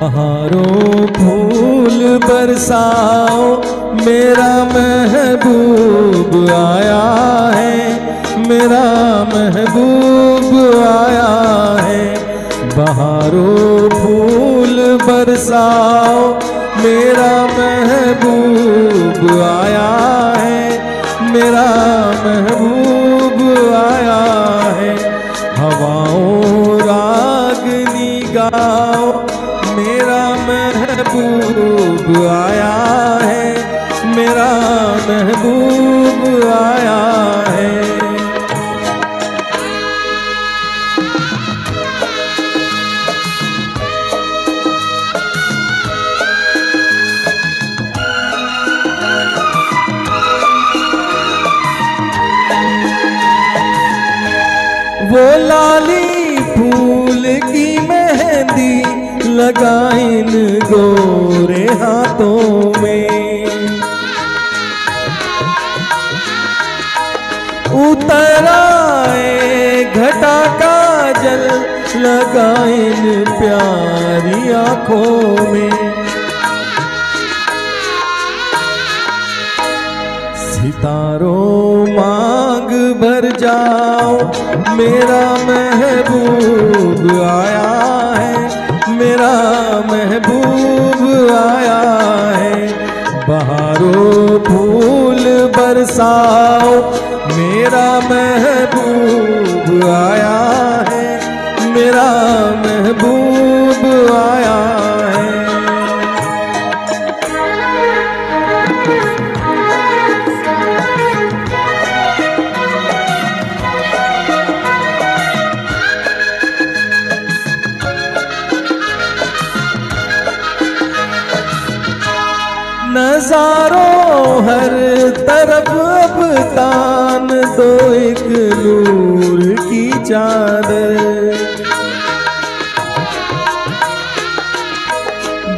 बहारों फूल बरसाओ, मेरा महबूब आया है, मेरा महबूब आया है। बहारों फूल बरसाओ, मेरा महबूब आया है, मेरा महबूब आया है। हवाओं रागनी गाओ महबूब आया है मेरा महबूब आया है। वो लाली फूल की मेहंदी लगा इन गोरे हाथों में। उतराए घटा का जल लगा इन प्यारी आँखों में। सितारों मांग भर जाओ, मेरा महबूब आया है। मेरा महबूब आया है। बहारों फूल बरसाओ, मेरा महबूब आया है। मेरा महबूब आया है। नजारों हर तरफ़ अब तान दो एक नूर की चादर।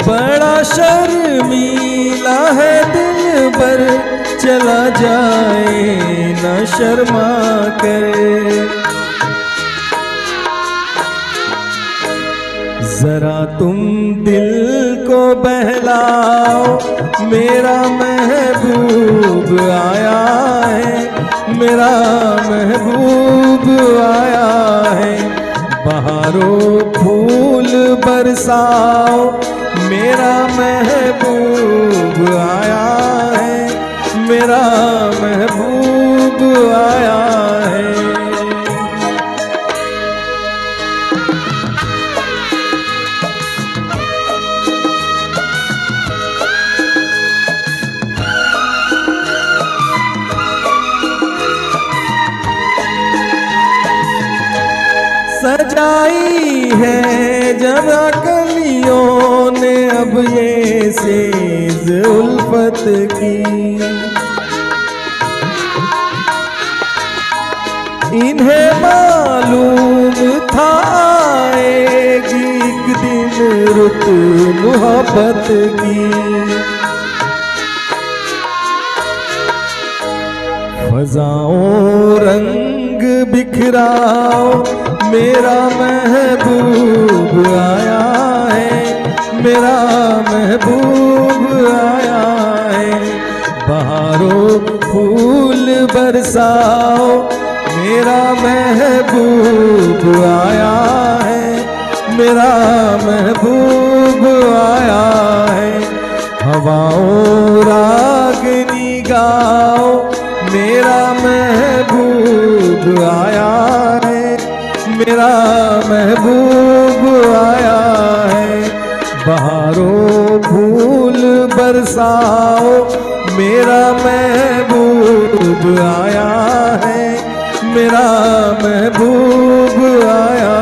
बड़ा शर्मीला है दिल पर, चला जाए न शर्मा कर। जरा तुम दिल को बहलाओ। मेरा महबूब आया है। मेरा महबूब आया है। बहारों फूल बरसाओ। मेरा महबूब आया है। मेरा महबूब आया सजाई है जब कलियों ने अब ये सेज उल्फत की। इन्हें मालूम था एक दिन रुत मोहब्बत की। फजाओं रंग बिखराओ मेरा महबूब आया है, मेरा महबूब आया है। बाहरों फूल बरसाओ, मेरा महबूब आया है, मेरा महबूब आया है। हवाओं रागनी गाओ मेरा महबूब आया मेरा महबूब आया है। बहारों फूल बरसाओ मेरा महबूब आया है। मेरा महबूब आया